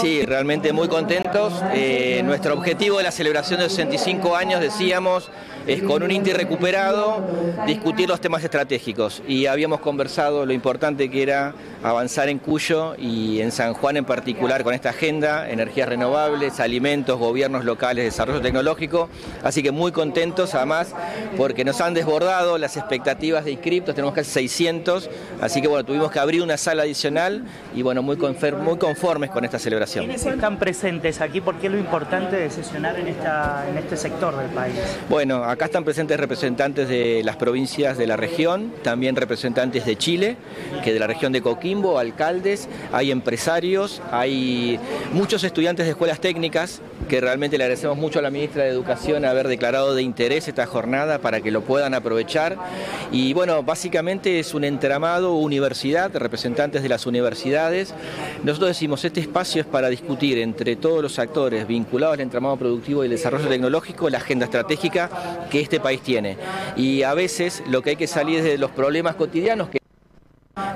Sí, realmente muy contentos. Eh, nuestro objetivo de la celebración de 65 años, decíamos, es con un INTI recuperado discutir los temas estratégicos. Y habíamos conversado lo importante que era avanzar en Cuyo y en San Juan en particular con esta agenda, energías renovables, alimentos, gobiernos locales, desarrollo tecnológico. Así que muy contentos además porque nos han desbordado las expectativas de inscriptos, tenemos casi 600, así que bueno, tuvimos que abrir una sala adicional y bueno, muy, muy conformes con esta celebración. ¿Quiénes están presentes aquí? ¿Por qué lo importante de sesionar en, esta, en este sector del país? Bueno, acá están presentes representantes de las provincias de la región, también representantes de Chile, que de la región de Coquimbo, alcaldes, hay empresarios, hay muchos estudiantes de escuelas técnicas, que realmente le agradecemos mucho a la ministra de Educación haber declarado de interés esta jornada para que lo puedan aprovechar. Y bueno, básicamente es un entramado universidad, representantes de las universidades. Nosotros decimos, este espacio es para discutir entre todos los actores vinculados al entramado productivo y el desarrollo tecnológico la agenda estratégica que este país tiene. Y a veces lo que hay que salir es de los problemas cotidianos que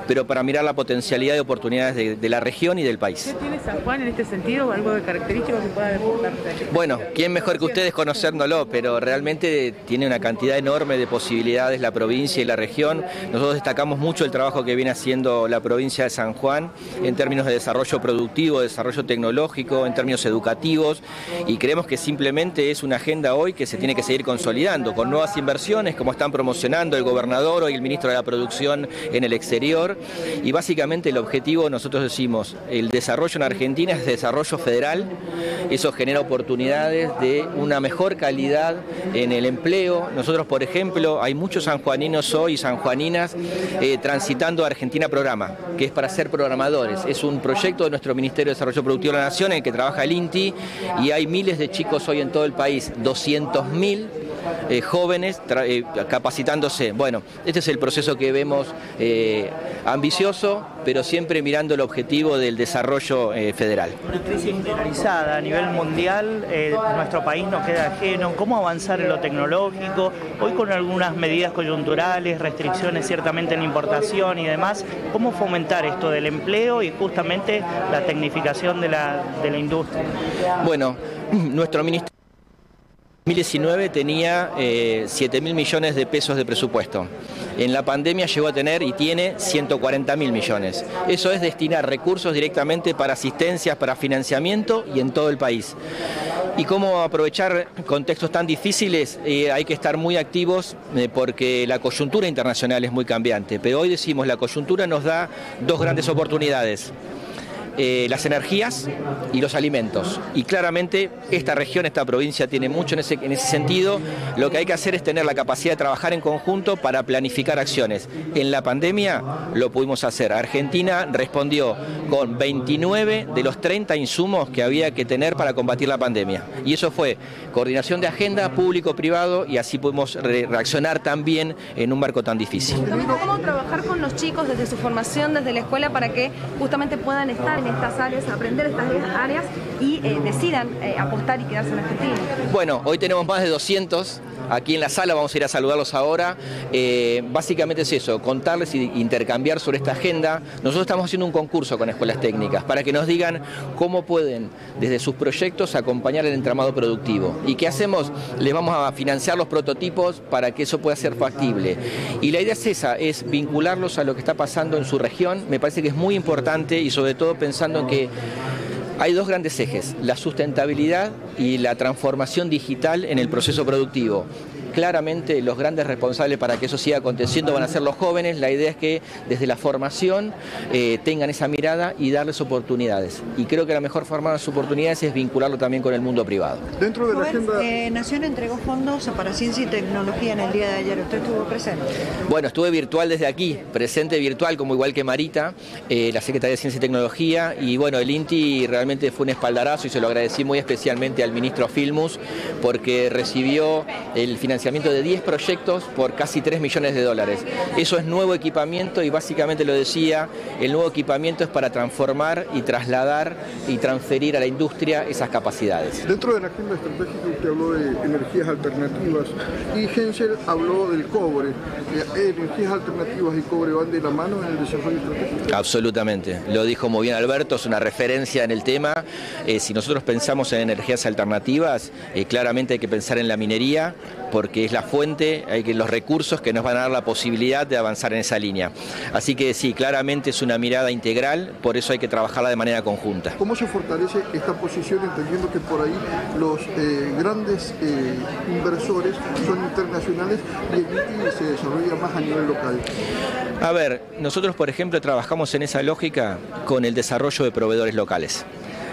pero para mirar la potencialidad de oportunidades de, la región y del país. ¿Qué tiene San Juan en este sentido? ¿Algo de característico que pueda aportarte? Bueno, ¿quién mejor que ustedes conociéndolo? Pero realmente tiene una cantidad enorme de posibilidades la provincia y la región. Nosotros destacamos mucho el trabajo que viene haciendo la provincia de San Juan en términos de desarrollo productivo, desarrollo tecnológico, en términos educativos y creemos que simplemente es una agenda hoy que se tiene que seguir consolidando con nuevas inversiones como están promocionando el gobernador y el ministro de la Producción en el exterior y básicamente el objetivo, nosotros decimos, el desarrollo en Argentina es desarrollo federal, eso genera oportunidades de una mejor calidad en el empleo. Nosotros, por ejemplo, hay muchos sanjuaninos hoy, sanjuaninas, eh, transitando Argentina Programa, que es para ser programadores. Es un proyecto de nuestro Ministerio de Desarrollo Productivo de la Nación en el que trabaja el INTI y hay miles de chicos hoy en todo el país, 200.000 eh, jóvenes eh, capacitándose. Bueno, este es el proceso que vemos eh, ambicioso, pero siempre mirando el objetivo del desarrollo federal. Una crisis generalizada a nivel mundial, nuestro país no queda ajeno. ¿Cómo avanzar en lo tecnológico? Hoy con algunas medidas coyunturales, restricciones ciertamente en importación y demás, ¿cómo fomentar esto del empleo y justamente la tecnificación de la, de la industria? Bueno, nuestro ministerio 2019 tenía 7 eh, mil millones de pesos de presupuesto. En la pandemia llegó a tener y tiene 140 mil millones. Eso es destinar recursos directamente para asistencias, para financiamiento y en todo el país. Y cómo aprovechar contextos tan difíciles, eh, hay que estar muy activos eh, porque la coyuntura internacional es muy cambiante. Pero hoy decimos, la coyuntura nos da dos grandes oportunidades. Eh, las energías y los alimentos. Y claramente esta región, esta provincia tiene mucho en ese, en ese sentido. Lo que hay que hacer es tener la capacidad de trabajar en conjunto para planificar acciones. En la pandemia lo pudimos hacer. Argentina respondió con 29 de los 30 insumos que había que tener para combatir la pandemia. Y eso fue coordinación de agenda público-privado y así pudimos reaccionar también en un marco tan difícil. ¿Cómo trabajar con los chicos desde su formación, desde la escuela, para que justamente puedan estar estas áreas, aprender estas áreas y eh, decidan eh, apostar y quedarse en Argentina. Bueno, hoy tenemos más de 200 aquí en la sala, vamos a ir a saludarlos ahora. Eh, básicamente es eso, contarles e intercambiar sobre esta agenda. Nosotros estamos haciendo un concurso con escuelas técnicas para que nos digan cómo pueden desde sus proyectos acompañar el entramado productivo. ¿Y qué hacemos? Les vamos a financiar los prototipos para que eso pueda ser factible. Y la idea es esa, es vincularlos a lo que está pasando en su región. Me parece que es muy importante y sobre todo pensando en que hay dos grandes ejes, la sustentabilidad y la transformación digital en el proceso productivo claramente los grandes responsables para que eso siga aconteciendo van a ser los jóvenes. La idea es que desde la formación eh, tengan esa mirada y darles oportunidades. Y creo que la mejor forma de las oportunidades es vincularlo también con el mundo privado. Dentro de la agenda... Eh, Nación entregó fondos para ciencia y tecnología en el día de ayer. ¿Usted estuvo presente? Bueno, estuve virtual desde aquí, presente virtual, como igual que Marita, eh, la Secretaría de Ciencia y Tecnología. Y bueno, el INTI realmente fue un espaldarazo y se lo agradecí muy especialmente al ministro Filmus porque recibió el financiamiento financiamiento de 10 proyectos por casi 3 millones de dólares. Eso es nuevo equipamiento y básicamente lo decía, el nuevo equipamiento es para transformar y trasladar y transferir a la industria esas capacidades. Dentro de la agenda estratégica usted habló de energías alternativas y Hensel habló del cobre. Eh, ¿Energías alternativas y cobre van de la mano en el desarrollo estratégico? Absolutamente. Lo dijo muy bien Alberto, es una referencia en el tema. Eh, si nosotros pensamos en energías alternativas, eh, claramente hay que pensar en la minería porque es la fuente, hay que los recursos que nos van a dar la posibilidad de avanzar en esa línea. Así que sí, claramente es una mirada integral, por eso hay que trabajarla de manera conjunta. ¿Cómo se fortalece esta posición entendiendo que por ahí los eh, grandes eh, inversores son internacionales y el se desarrolla más a nivel local? A ver, nosotros por ejemplo trabajamos en esa lógica con el desarrollo de proveedores locales.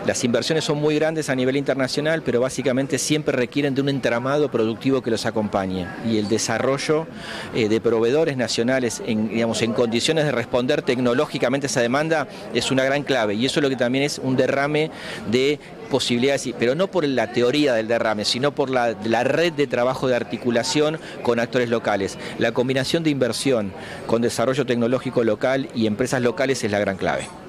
Las inversiones son muy grandes a nivel internacional, pero básicamente siempre requieren de un entramado productivo que los acompañe. Y el desarrollo eh, de proveedores nacionales en, digamos, en condiciones de responder tecnológicamente a esa demanda es una gran clave. Y eso es lo que también es un derrame de posibilidades, pero no por la teoría del derrame, sino por la, la, red de trabajo de articulación con actores locales. La combinación de inversión con desarrollo tecnológico local y empresas locales es la gran clave.